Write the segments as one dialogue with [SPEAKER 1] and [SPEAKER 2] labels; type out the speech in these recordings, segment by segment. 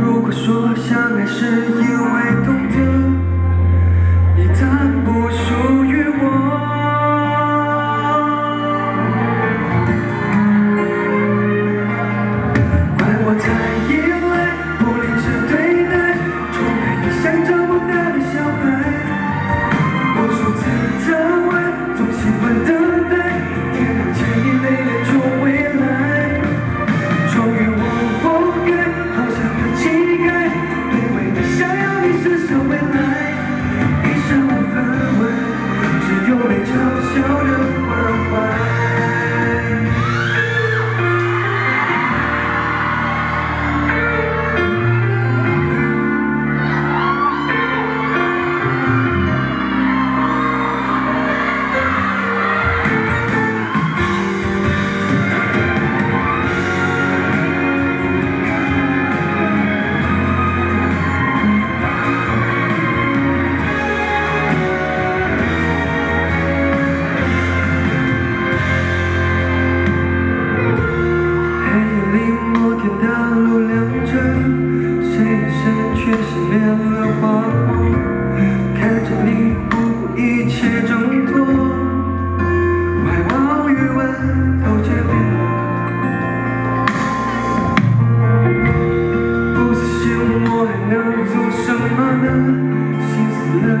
[SPEAKER 1] 如果说相爱是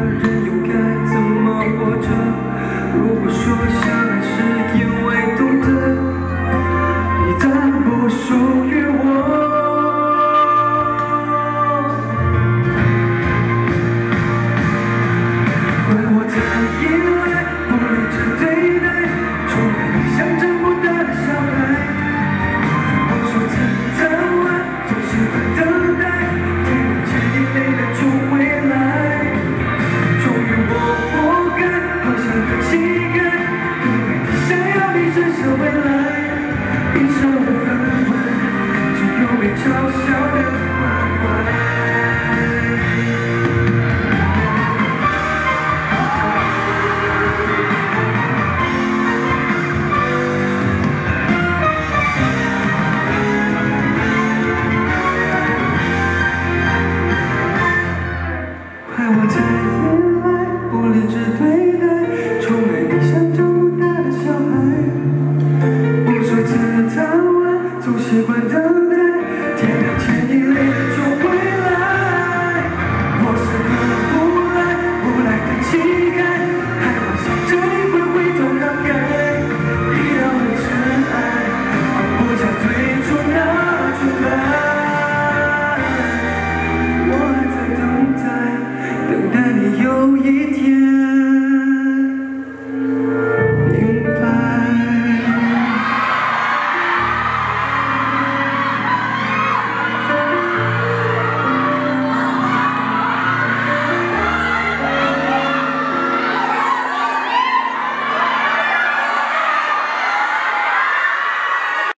[SPEAKER 1] 人又该怎么活着？如果说相爱是因为懂得你早不属于我。怪依赖不理智对待宠爱你嘲笑的。